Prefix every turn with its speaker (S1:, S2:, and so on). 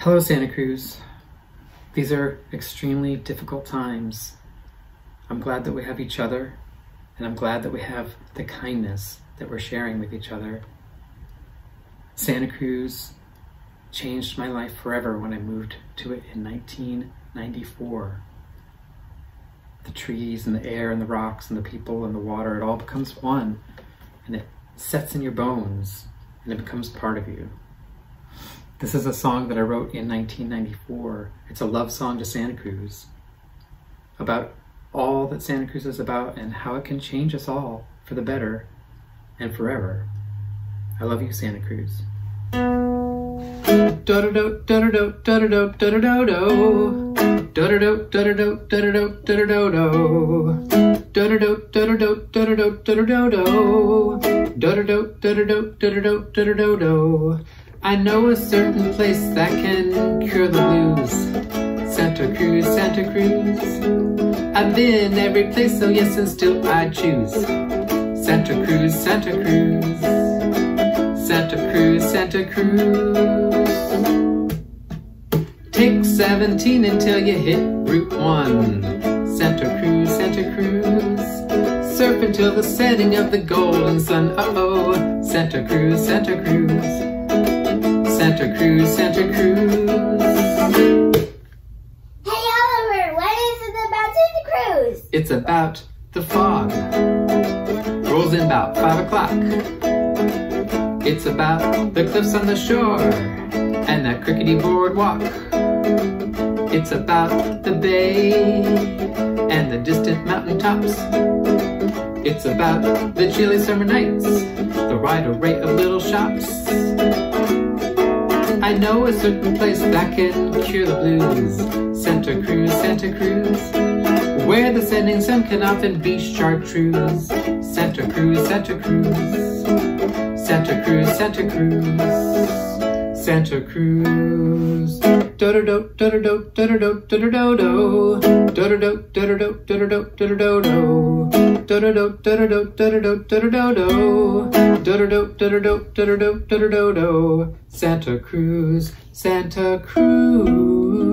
S1: Hello, Santa Cruz. These are extremely difficult times. I'm glad that we have each other, and I'm glad that we have the kindness that we're sharing with each other. Santa Cruz changed my life forever when I moved to it in 1994. The trees and the air and the rocks and the people and the water, it all becomes one, and it sets in your bones, and it becomes part of you. This is a song that I wrote in 1994. It's a love song to Santa Cruz about all that Santa Cruz is about and how it can change us all for the better and forever. I love you, Santa Cruz. I know a certain place that can cure the blues. Santa Cruz, Santa Cruz. I've been every place, so yes, and still I choose. Santa Cruz, Santa Cruz. Santa Cruz, Santa Cruz. Take 17 until you hit Route 1. Santa Cruz, Santa Cruz. Surf until the setting of the golden sun. Uh oh, Santa Cruz, Santa Cruz. Santa Cruz, Santa Cruz.
S2: Hey Oliver, what is it about Santa Cruz?
S1: It's about the fog. Rolls in about five o'clock. It's about the cliffs on the shore and that crickety boardwalk. It's about the bay and the distant mountain tops. It's about the chilly summer nights, the wide array of little shops. I know a certain place that can cure the blues. Santa Cruz, Santa Cruz. Where the setting sun can often be chartreuse. Santa Cruz, Santa Cruz. Santa Cruz, Santa Cruz. Santa Cruz. Do-do-do, do-do-do, do-do-do, do-do-do-do. Do-do-do, do-do-do, do-do-do, do-do-do-do. Do-do-do, do-do-do, do-do-do, do-do-do-do. Do-do-do, do-do-do, do-do-do, do-do-do-do. Santa Cruz, Santa Cruz.